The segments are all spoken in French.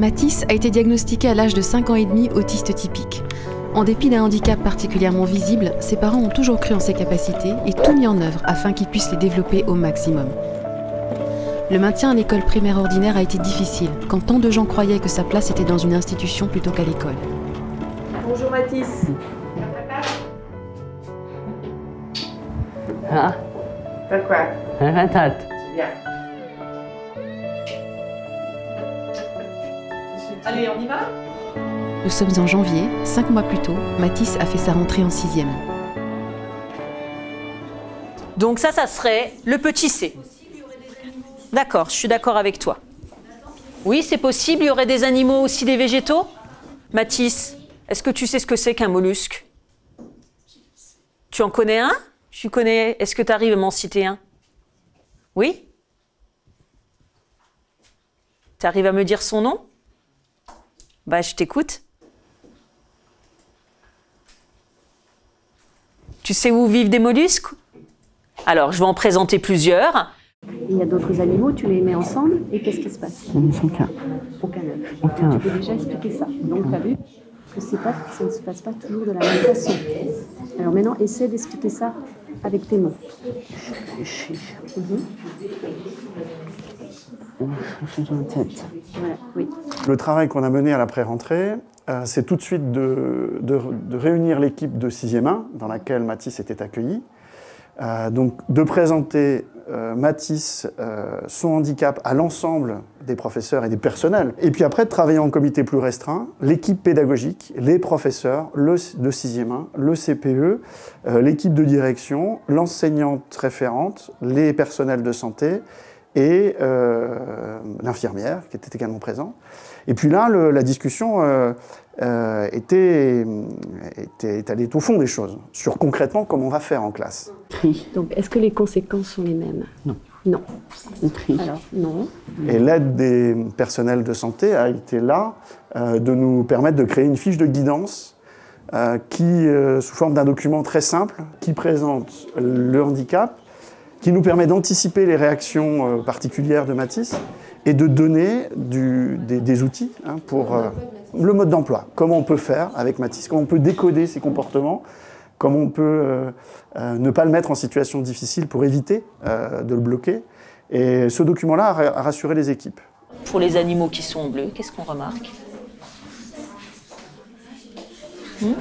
Matisse a été diagnostiqué à l'âge de 5 ans et demi autiste typique. En dépit d'un handicap particulièrement visible, ses parents ont toujours cru en ses capacités et tout mis en œuvre afin qu'il puisse les développer au maximum. Le maintien à l'école primaire ordinaire a été difficile, quand tant de gens croyaient que sa place était dans une institution plutôt qu'à l'école. Bonjour Mathis. Ah, T'as quoi? Un patate. Bien. Allez, on y va? Nous sommes en janvier, cinq mois plus tôt, Matisse a fait sa rentrée en sixième. Donc ça, ça serait le petit C. D'accord, je suis d'accord avec toi. Oui, c'est possible, il y aurait des animaux aussi des végétaux? Mathis, est-ce que tu sais ce que c'est qu'un mollusque? Tu en connais un? Tu connais Est-ce que tu arrives à m'en citer un? Oui? Tu arrives à me dire son nom? Bah, je t'écoute. Tu sais où vivent des mollusques? Alors, je vais en présenter plusieurs. Il y a d'autres animaux, tu les mets ensemble et qu'est-ce qui se passe? Ils sont qu'un. Aucun œuf. Aucun Tu œuf. peux déjà expliquer ça? Donc tu as vu que c'est pas, ça ne se passe pas toujours de la même façon. Alors maintenant, essaie d'expliquer ça avec tes mots. Je la. Le travail qu'on a mené à l'après-rentrée, euh, c'est tout de suite de, réunir l'équipe de 6e 1 dans laquelle Matisse était accueilli. Euh, donc de présenter euh, Matisse, son handicap à l'ensemble des professeurs et des personnels. Et puis après, de travailler en comité plus restreint, l'équipe pédagogique, les professeurs, de 6e 1, le CPE, l'équipe de direction, l'enseignante référente, les personnels de santé et euh, l'infirmière qui était également présente. Et puis là, le- la discussion euh, euh, était, était, est allée au fond des choses, sur concrètement comment on va faire en classe. Donc est-ce que les conséquences sont les mêmes? Non. Non. Alors non. Et l'aide des personnels de santé a été là euh, de nous permettre de créer une fiche de guidance euh, qui, euh, sous forme d'un document très simple, qui présente le handicap, qui nous permet d'anticiper les réactions euh, particulières de Matisse et de donner du- des, des outils hein, pour euh, le mode d'emploi. Comment on peut faire avec Matisse, comment on peut décoder ses comportements, comment on peut euh, euh, ne pas le mettre en situation difficile pour éviter euh, de le bloquer? Et ce document-là a rassuré les équipes. Pour les animaux qui sont bleus, qu'est-ce qu'on remarque? Hmm?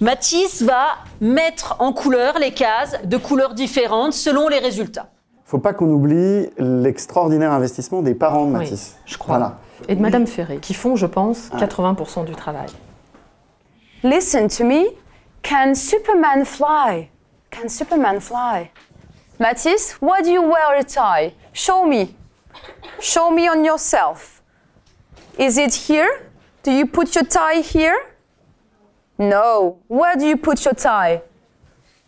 Mathis va mettre en couleur les cases de couleurs différentes selon les résultats. Il ne faut pas qu'on oublie l'extraordinaire investissement des parents de Oui, Matisse. je crois. Voilà. Et de Madame Ferré, qui font, je pense, 80% du travail. Listen to me. Can Superman fly? Can Superman fly? Matisse, why do you wear a tie? Show me. Show me on yourself. Is it here? Do you put your tie here? No. Where do you put your tie?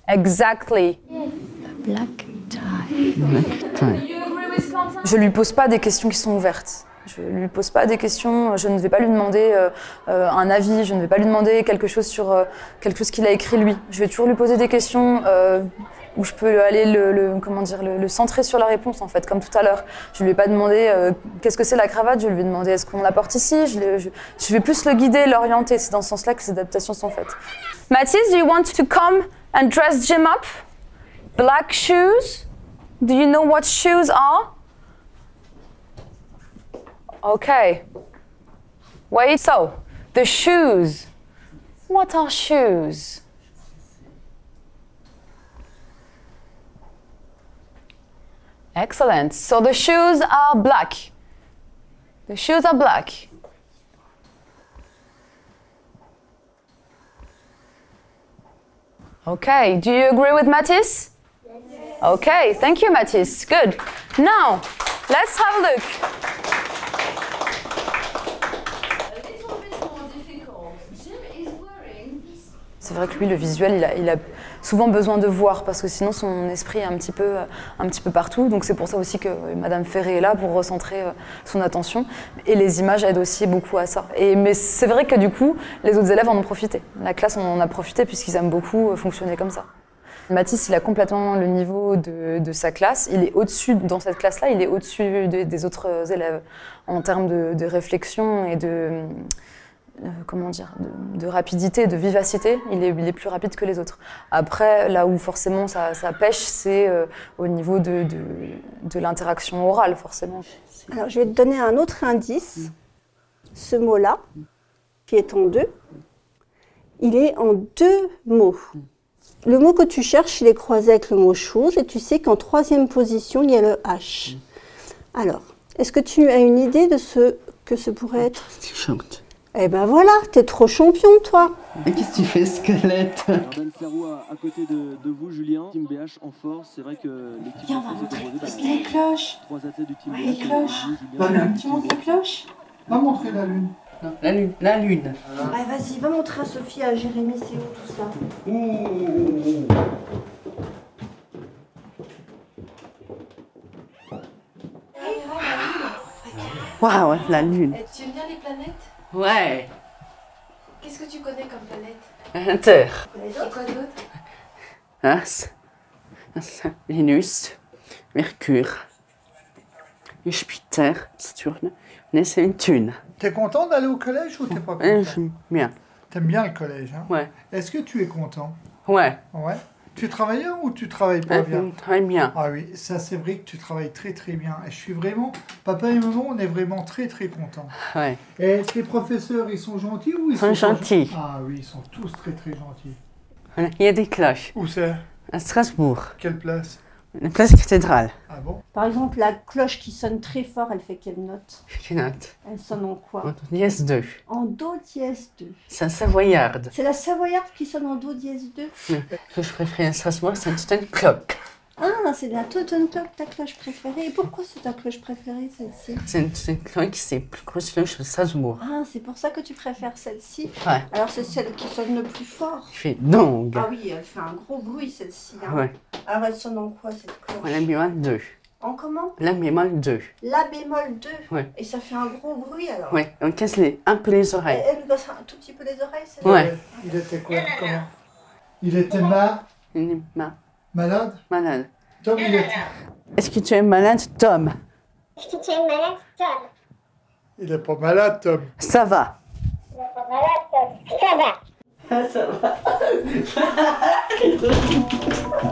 Exactly. Black tie. Putain. Je lui pose pas des questions qui sont ouvertes. Je lui pose pas des questions. Je ne vais pas lui demander euh, euh, un avis. Je ne vais pas lui demander quelque chose sur euh, quelque chose qu'il a écrit lui. Je vais toujours lui poser des questions où je peux aller le, le- comment dire le, le centrer sur la réponse en fait, comme tout à l'heure. Je lui ai pas demandé euh, qu'est-ce que c'est la cravate. Je lui ai demandé est-ce qu'on la porte ici? Je, je- je vais plus le guider, l'orienter. C'est dans ce sens-là que ces adaptations sont faites. Mathis, do you want to come and dress Jim up? Black shoes? Do you know what shoes are? Okay. Wait, so the shoes. What are shoes? Excellent. So the shoes are black. The shoes are black. Okay, do you agree with Matisse? Okay, thank you, Matisse. Good. Now, let's have a look. C'est vrai que lui, le visuel, il a, il a souvent besoin de voir parce que sinon son esprit est un petit peu, un petit peu partout. Donc c'est pour ça aussi que Madame Ferré est là pour recentrer euh, son attention. Et les images aident aussi beaucoup à ça. Et, mais c'est vrai que du coup, les autres élèves en ont profité. La classe en a profité puisqu'ils aiment beaucoup euh, fonctionner comme ça. Mathis, il a complètement le niveau de, sa classe. Il est au-dessus, dans cette classe-là, il est au-dessus de- des autres élèves en termes de, réflexion et de, euh, comment dire, de, de rapidité, de vivacité. Il est, il est plus rapide que les autres. Après, là où forcément ça, ça pêche, c'est euh, au niveau de, de, de l'interaction orale, forcément. Alors, je vais te donner un autre indice. Ce mot-là, qui est en deux, il est en deux mots. Le mot que tu cherches, il est croisé avec le mot chose, et tu sais qu'en troisième position, il y a le H. Alors, est-ce que tu as une idée de ce que ce pourrait être? Eh ben voilà, t'es trop champion, toi. Et qu'est-ce que tu fais, squelette? Jordan Ferrou à, à côté de, de vous, Julien. Team BH en force. C'est vrai que l'équipe Viens, on va montrer les cloches. Trois athlètes du team Les BH. cloches. Julien, Tu montres les cloches Va montrer la lune. Non, La lune. La lune. Allez, vas-y, va montrer à Sophie, à Jérémy, c'est où tout ça? Waouh, la lune. Ouais. Qu'est-ce que tu connais comme planète? Inter. Et quoi d'autre? Mars. Vénus. Mercure. Jupiter. Saturne. Neptune. T'es content d'aller au collège ou t'es pas content? J'aime bien. T'aimes bien le collège, hein? Ouais. Est-ce que tu es content? Ouais. Ouais? Tu travailles bien ou tu travailles pas Euh, bien? Très bien. Ah oui, ça c'est vrai que tu travailles très très bien. Et je suis vraiment, papa et maman, on est vraiment très très contents. Ouais. Et tes professeurs, ils sont gentils ou ils Ils sont sont gentils. Ah oui, ils sont tous très très gentils. Il y a des cloches. Où c'est? À Strasbourg. Quelle place? La place cathédrale. Ah bon? Par exemple, la cloche qui sonne très fort, elle fait quelle note? Je note. Elle sonne en quoi? En dièse 2. En Do dièse 2. C'est un savoyarde. C'est la savoyarde qui sonne en Do dièse 2 Ce que je préfère à Strasbourg, c'est un Totten Clock. Ah, c'est la Totten Clock, ta cloche préférée. Et pourquoi c'est ta cloche préférée, celle-ci? C'est un Totten Clock, c'est plus grosse cloche de Strasbourg. Ah, c'est pour ça que tu préfères celle-ci? Ouais. Alors c'est celle qui sonne le plus fort. Je fais donc. Ah oui, elle fait un gros bruit, celle-ci. hein. Ouais. Alors elle sonne en quoi, cette cloche La bémol 2. En comment? La bémol 2. La bémol 2. Ouais. Et ça fait un gros bruit, alors Ouais, on casse les, un peu les oreilles. Elle nous casse un tout petit peu les oreilles, c'est Ouais. Il était quoi Comment? Il était ma... Il est ma- malade? Malade. Tom, il était... Est-ce que tu es malade, Tom? Est-ce que tu es malade, Tom? Il est pas malade, Tom. Ça va. Tu n'es pas malade, Tom Ça va. Ah, ça va.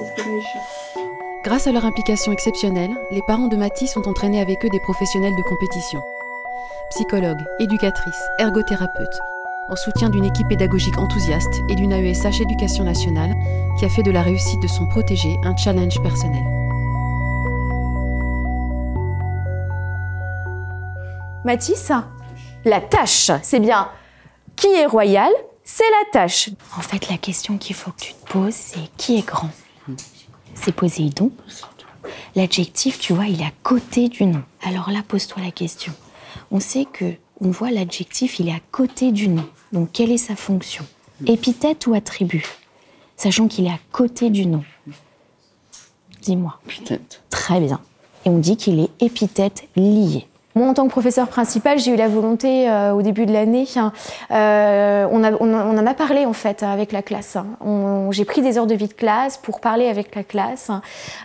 Mathis. Grâce à leur implication exceptionnelle, les parents de Mathis ont entraîné avec eux des professionnels de compétition. Psychologues, éducatrices, ergothérapeutes, en soutien d'une équipe pédagogique enthousiaste et d'une AESH Éducation nationale qui a fait de la réussite de son protégé un challenge personnel. Mathis, la tâche, c'est bien qui est royal, c'est la tâche. En fait, la question qu'il faut que tu te poses, c'est qui est grand? C'est Poséidon. L'adjectif, tu vois, il est à côté du nom. Alors là, pose-toi la question. On sait que on voit l'adjectif, il est à côté du nom. Donc, quelle est sa fonction? Épithète ou attribut? Sachant qu'il est à côté du nom. Dis-moi. Épithète. Très bien. Et on dit qu'il est épithète lié. Moi, en tant que professeur principal, j'ai eu la volonté euh, au début de l'année. hein, euh, on, on, on en a parlé en fait avec la classe. hein. J'ai pris des heures de vie de classe pour parler avec la classe.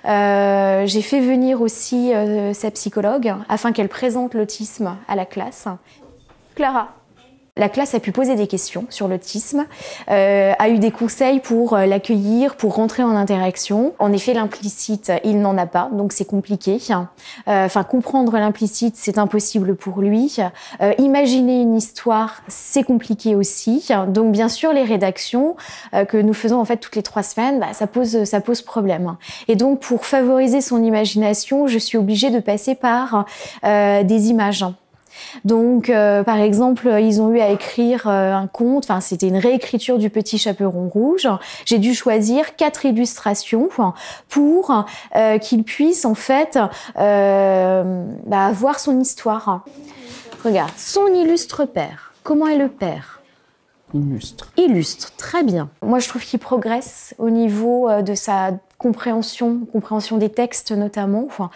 Euh, j'ai fait venir aussi euh, sa psychologue hein, afin qu'elle présente l'autisme à la classe. Clara. La classe a pu poser des questions sur l'autisme, euh, a eu des conseils pour euh, l'accueillir, pour rentrer en interaction. En effet, l'implicite, il n'en a pas, donc c'est compliqué. Euh, Enfin, comprendre l'implicite, c'est impossible pour lui. Euh, imaginer une histoire, c'est compliqué aussi. Donc, bien sûr, les rédactions que nous faisons en fait toutes les trois semaines, bah, ça pose ça pose problème. Et donc, pour favoriser son imagination, je suis obligée de passer par des images. Donc, euh, par exemple, ils ont eu à écrire euh, un conte. Enfin, c'était une réécriture du Petit Chaperon Rouge. J'ai dû choisir quatre illustrations pour euh, qu'il puisse en fait euh, bah, voir son histoire. Regarde, son illustre père. Comment est le père? Illustre. Illustre, très bien. Moi, je trouve qu'il progresse au niveau euh, de sa compréhension, compréhension des textes notamment. Enfin,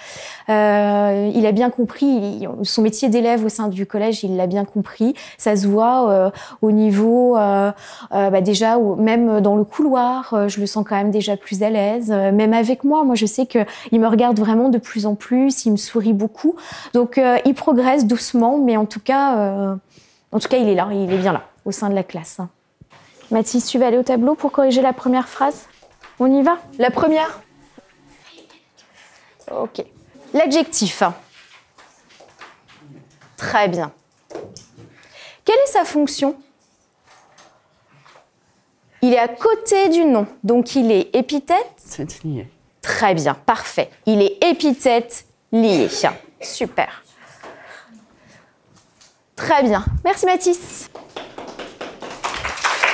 euh, il a bien compris son métier d'élève au sein du collège, il l'a bien compris. Ça se voit euh, au niveau, euh, bah déjà, même dans le couloir, je le sens quand même déjà plus à l'aise. Même avec moi, moi, je sais que il me regarde vraiment de plus en plus, il me sourit beaucoup. Donc, il progresse doucement, mais en tout cas, en tout cas, il est là, il est bien là, au sein de la classe. Mathis, tu vas aller au tableau pour corriger la première phrase? On y va? La première? Ok. L'adjectif. Très bien. Quelle est sa fonction? Il est à côté du nom, donc il est épithète C'est lié. Très bien, parfait. Il est épithète lié. Super. Très bien. Merci Mathis.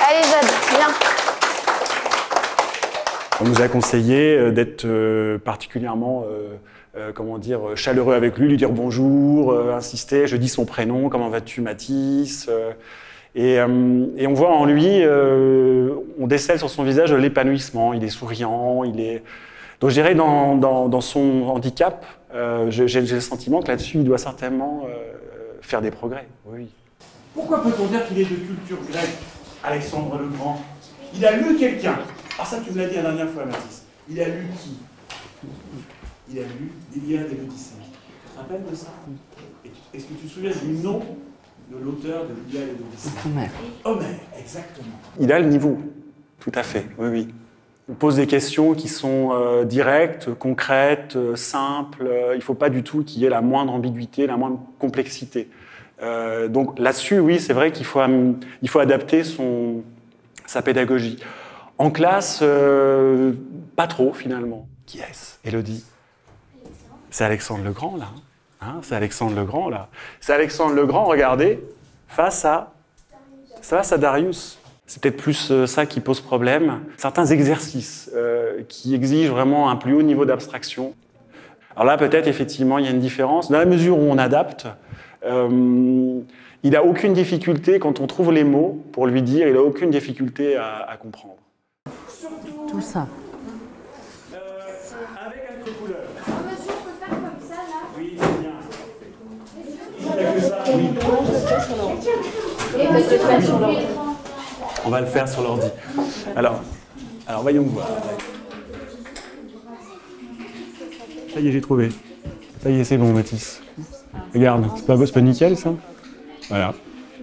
Allez Jade, viens. On nous a conseillé euh, d'être euh, particulièrement, euh, comment dire, chaleureux avec lui, lui dire bonjour, insister, je dis son prénom, comment vas-tu Mathis et, on voit en lui, on décèle sur son visage l'épanouissement, il est souriant, il est... Donc je dirais dans, dans, dans son handicap, j'ai le sentiment que là-dessus, il doit certainement faire des progrès. Oui. Pourquoi peut-on dire qu'il est de culture grecque, Alexandre le Grand? Il a lu quelqu'un. Ah ça tu me l'as dit la dernière fois, Mathis. Il a lu qui? Il a lu l'Iliade et l'Odyssée. Tu te rappelles de ça? Est-ce que tu te souviens du nom de l'auteur de l'Iliade et l'Odyssée Homère. Homère, exactement. Il a le niveau, tout à fait, oui, oui. On pose des questions qui sont euh, directes, concrètes, euh, simples. Euh, Il ne faut pas du tout qu'il y ait la moindre ambiguïté, la moindre complexité. Euh, donc là-dessus, oui, c'est vrai qu'il faut, il faut adapter son, sa pédagogie. En classe, euh, pas trop finalement. Qui est-ce Élodie C'est Alexandre le Grand, là. Hein c'est Alexandre le Grand, là. C'est Alexandre le Grand, regardez, face à face à Darius. C'est peut-être plus euh, ça qui pose problème. Certains exercices euh, qui exigent vraiment un plus haut niveau d'abstraction. Alors là, peut-être, effectivement, il y a une différence. Dans la mesure où on adapte, il n'a aucune difficulté, quand on trouve les mots pour lui dire, il n'a aucune difficulté à comprendre. Tout ça. Avec un couleur. Oui, c'est bien. Il n'y a que ça, oui. On va le faire sur l'ordi. Alors, alors voyons voir. Ça y est, j'ai trouvé. Ça y est, c'est bon, Mathis. Regarde, c'est pas, c'est pas nickel ça? Voilà,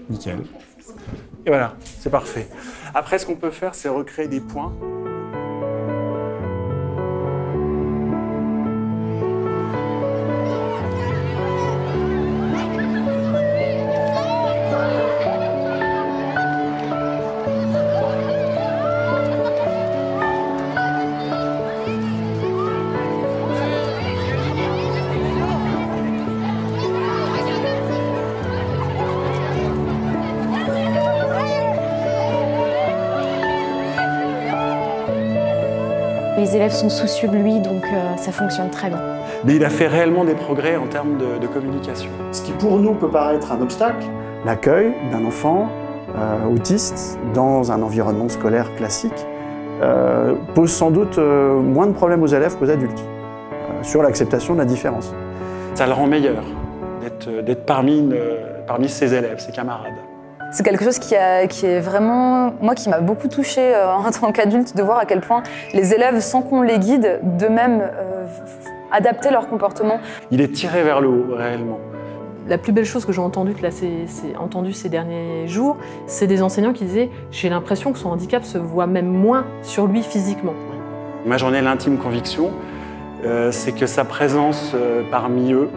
nickel. Et voilà, c'est parfait. Après, ce qu'on peut faire, c'est recréer des points. Les élèves sont soucieux de lui, donc euh, ça fonctionne très bien. Mais il a fait réellement des progrès en termes de, de communication. Ce qui pour nous peut paraître un obstacle, l'accueil d'un enfant euh, autiste dans un environnement scolaire classique, euh, pose sans doute euh, moins de problèmes aux élèves qu'aux adultes euh, sur l'acceptation de la différence. Ça le rend meilleur d'être parmi, parmi ses élèves, ses camarades. C'est quelque chose qui, a- qui est vraiment, moi, qui m'a beaucoup touchée euh, en tant qu'adulte, de voir à quel point les élèves, sans qu'on les guide, d'eux-mêmes euh, adaptaient leur comportement. Il est tiré vers le haut, réellement. La plus belle chose que j'ai entendue là, ces, ces- entendue ces derniers jours, c'est des enseignants qui disaient J'ai l'impression que son handicap se voit même moins sur lui physiquement. Moi, j'en ai l'intime conviction, euh, c'est que sa présence euh, parmi eux,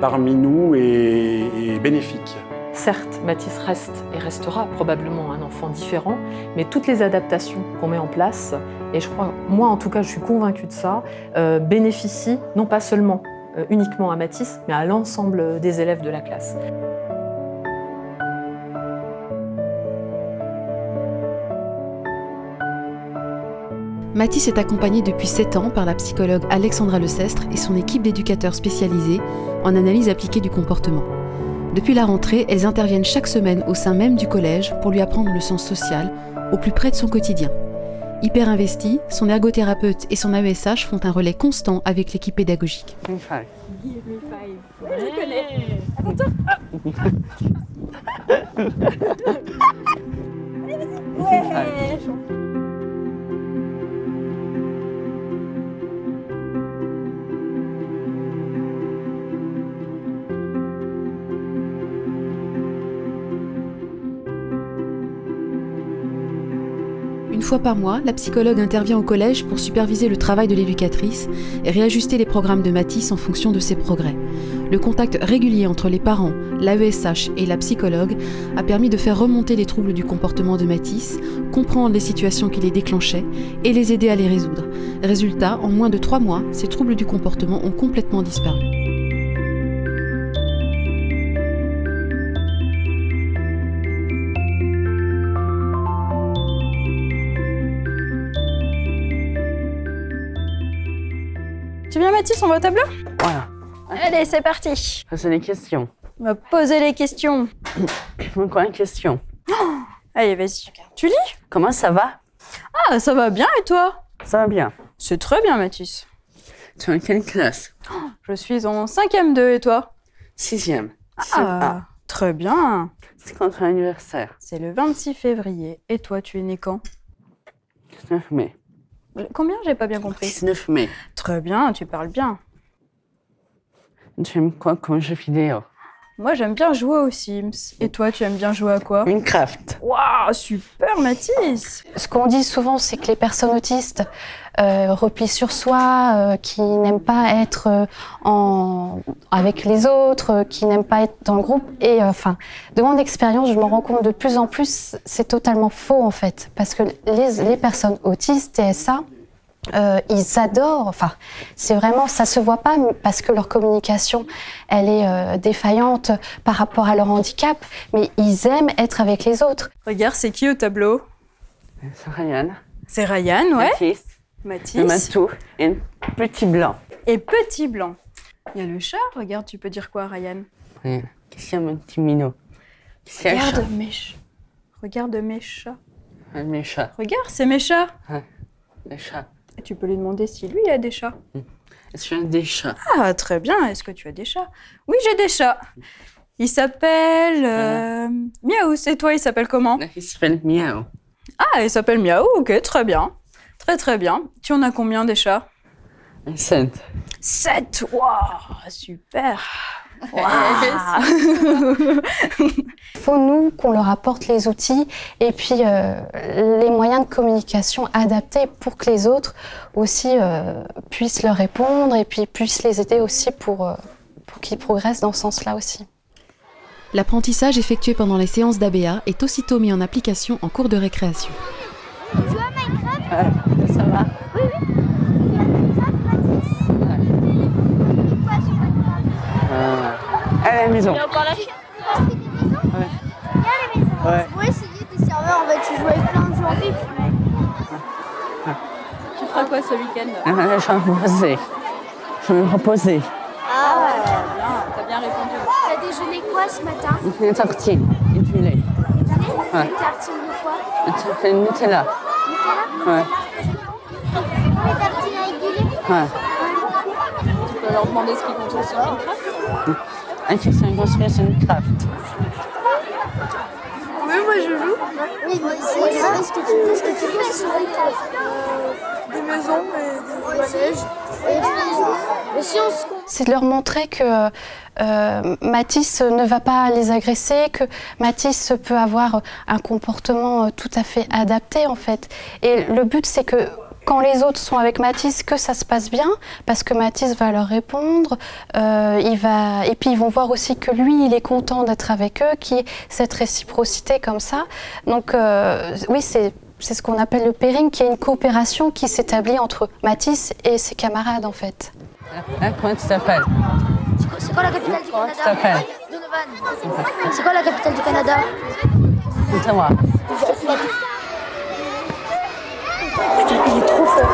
parmi nous, est, est bénéfique. Certes, Mathis reste et restera probablement un enfant différent, mais toutes les adaptations qu'on met en place, et je crois, moi en tout cas, je suis convaincue de ça, euh, bénéficient non pas seulement euh, uniquement à Mathis, mais à l'ensemble des élèves de la classe. Mathis est accompagné depuis 7 ans par la psychologue Alexandra Lecestre et son équipe d'éducateurs spécialisés en analyse appliquée du comportement. Depuis la rentrée, elles interviennent chaque semaine au sein même du collège pour lui apprendre le sens social, au plus près de son quotidien. Hyper investie, son ergothérapeute et son AESH font un relais constant avec l'équipe pédagogique. Give me five. Give me five. Je connais. Ouais. Fois par mois, la psychologue intervient au collège pour superviser le travail de l'éducatrice et réajuster les programmes de Matisse en fonction de ses progrès. Le contact régulier entre les parents, l'AESH et la psychologue a permis de faire remonter les troubles du comportement de Matisse, comprendre les situations qui les déclenchaient et les aider à les résoudre. Résultat, en moins de trois mois, ces troubles du comportement ont complètement disparu. Mathis, on va au tableau Voilà. Allez, c'est parti. C'est des questions. On va poser les questions. Encore une question. Allez, vas-y. Tu lis? Comment ça va? Ah, ça va bien et toi? Ça va bien. C'est très bien, Mathis. Tu es en quelle classe? Je suis en 5ème 2 et toi? Sixième. Ah, très bien. C'est quand ton anniversaire C'est le 26 février. Et toi, tu es né quand? 19 mai. Combien J'ai pas bien compris. 19 mai. Très bien, tu parles bien. Tu aimes quoi comme jeu vidéo Moi, j'aime bien jouer aux Sims. Et toi, tu aimes bien jouer à quoi Minecraft. Waouh, super, Mathis Ce qu'on dit souvent, c'est que les personnes autistes euh, replient sur soi, euh, qui n'aiment pas être euh, en... avec les autres, euh, qui n'aiment pas être dans le groupe. Et euh, enfin, de mon expérience, je me rends compte de plus en plus, c'est totalement faux en fait, parce que les, les personnes autistes, TSA, euh, ils adorent, enfin, c'est vraiment, ça se voit pas parce que leur communication, elle est euh, défaillante par rapport à leur handicap, mais ils aiment être avec les autres. Regarde, c'est qui au tableau? C'est Ryan. C'est Ryan, ouais. Mathis. Mathis. Le matou. Et petit blanc. Et petit blanc. Il y a le chat, regarde, tu peux dire quoi, Ryan? Ouais. Qu'est-ce qu'il y a, mon petit minot? Regarde mes chats. Regarde mes chats. Mes chats. Regarde, c'est mes chats. Ouais. Les chats. Tu peux lui demander si lui, a des chats. Est-ce qu'il y a des chats? Ah, très bien. Est-ce que tu as des chats? Oui, j'ai des chats. Il s'appelle... Euh... Miaou, c'est toi, il s'appelle comment? Il s'appelle Miaou. Ah, il s'appelle Miaou, ok, très bien. Très très bien. Tu en as combien des chats? Sept. Sept Waouh, super Il faut, nous, qu'on leur apporte les outils et puis euh, les moyens de communication adaptés pour que les autres aussi euh, puissent leur répondre et puis puissent les aider aussi pour, euh, pour qu'ils progressent dans ce sens-là aussi. L'apprentissage effectué pendant les séances d'ABA est aussitôt mis en application en cours de récréation. ça va Euh, À la maison. Il y a encore la chienne Ouais. Il y a les maisons. Ouais. Pour essayer des serveurs, en fait, tu joues avec plein de gens. Puis, Tu feras quoi ce week-end Ah, Je vais me reposer. Je vais me reposer. Ah ouais. Bien, t'as bien répondu. T'as déjeuné quoi ce matin Une tartine et du lait. Du lait Ouais. Des tartines de quoi Une tartine Nutella. Nutella Ouais. Les tartines avec du lait Ouais. Tu peux leur demander ce qu'ils construisent sur Minecraft Un qui s'est construit sur une craft. Oui, moi je joue. Oui. Est-ce que tu fais ce que tu fais sur Minecraft Des maisons, mais des manèges. Et des maisons. Mais si on se C'est de leur montrer que euh, Matisse ne va pas les agresser, que Matisse peut avoir un comportement euh, tout à fait adapté en fait. Et le but c'est que quand les autres sont avec Matisse, que ça se passe bien, parce que Matisse va leur répondre, euh, il va, et puis ils vont voir aussi que lui, il est content d'être avec eux, qu'il y ait cette réciprocité comme ça. Donc euh, oui, c'est c'est ce qu'on appelle le pairing, qui est une coopération qui s'établit entre Matisse et ses camarades en fait. Hein, comment tu t'appelles? C'est quoi la capitale du Comment tu Canada? t'appelles? Donovan. C'est quoi la capitale du Canada? Ottawa. La Putain, il est trop fort.